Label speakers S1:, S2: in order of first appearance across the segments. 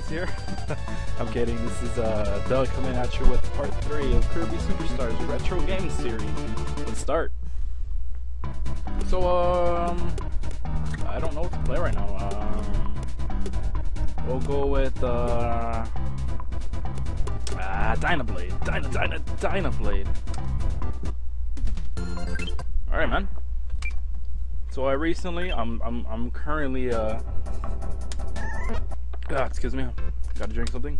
S1: Games here. I'm kidding. This is uh, Doug coming at you with part three of Kirby Superstars Retro Game Series. Let's start. So um, I don't know what to play right now. Um, we'll go with uh, ah, Dynablade. Dyna, Dyna, Dynablade. All right, man. So I recently, I'm, I'm, I'm currently uh. Ah, excuse me. Gotta drink something.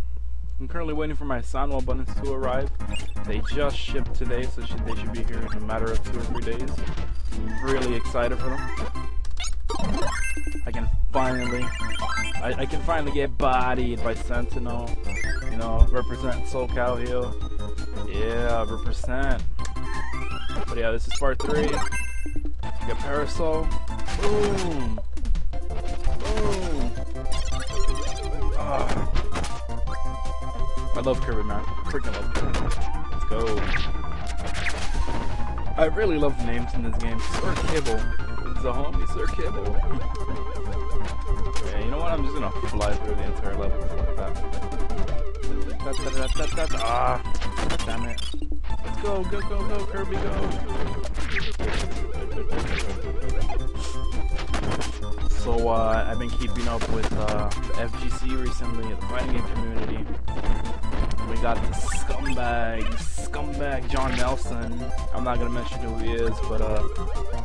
S1: I'm currently waiting for my Sanwa buttons to arrive. They just shipped today, so should, they should be here in a matter of two or three days. Really excited for them. I can finally, I, I can finally get bodied by Sentinel. You know, represent SoCal Hill. Yeah, represent. But yeah, this is part three. Get Parasol. Boom. I love Kirby, man. Freaking love Kirby. Let's go. I really love the names in this game. Sir Kibble. It's a homie, Sir Kibble. yeah, you know what? I'm just gonna fly through the entire level. Fuck that. Ah, damn it. Let's go, go, go, go, Kirby, go. So, uh, I've been keeping up with, uh, the FGC recently, the fighting game community. We got the scumbag, scumbag John Nelson. I'm not gonna mention who he is, but, uh,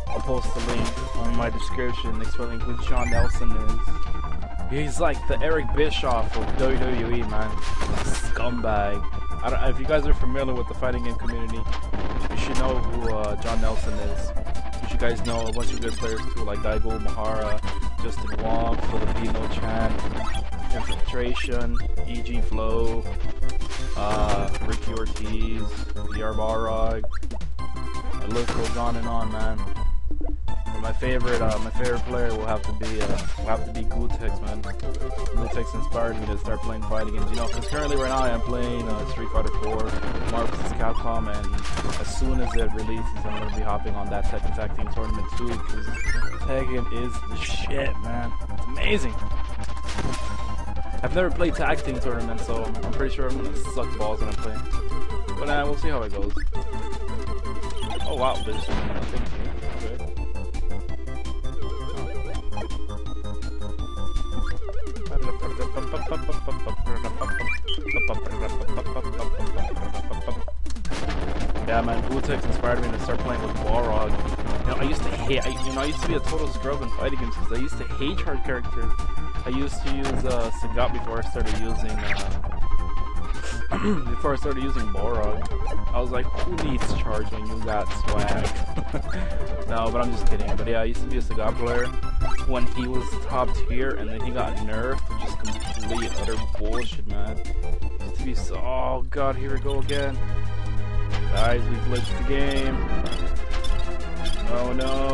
S1: I'll post the link on my description explaining who John Nelson is. He's like the Eric Bischoff of WWE, man. Scumbag. I don't, if you guys are familiar with the fighting game community, you should know who uh, John Nelson is. You guys know a bunch of good players too, like Daigo Umehara, Justin Wong, Filipino Champ, Infiltration, EG Flow, uh, Ricky Ortiz, DR Balrog. The list goes on and on, man. But my favorite, uh, my favorite player will have to be, uh, will have to be Gootecks, man. Gootecks inspired me to start playing fighting games. You know, because currently right now I'm playing uh, Street Fighter 4, Marvel vs. Capcom, and as soon as it releases, I'm gonna be hopping on that Tekken Tag Team Tournament too, because Tekken is the shit, man. It's amazing. I've never played Tag Team Tournament, so I'm pretty sure I'm gonna suck balls when I play. But uh, we'll see how it goes. Oh wow, there's nothing here. Okay. Yeah, man, Gootecks inspired me to start playing with Balrog. You know, I used to hate, I, you know, I used to be a total scrub in fighting games because I used to hate hard characters. I used to use uh, Sagat before I started using, uh, before I started using Balrog. I was like, who needs charge when you got swag? no, but I'm just kidding. But yeah, I used to be a Sagat player when he was top tier and then he got nerfed, is complete utter bullshit, man. Used to be so, oh god, here we go again. Guys, we glitched the game. Oh no.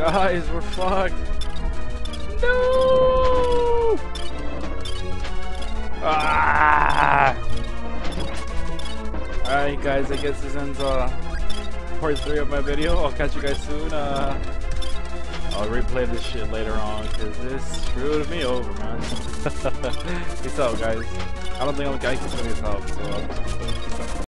S1: Guys, we're fucked. No. Ah. Alright guys, I guess this ends uh, part 3 of my video. I'll catch you guys soon. Uh, I'll replay this shit later on because this screwed me over, man. Peace out, guys. I don't think I'm gonna get this help, so out.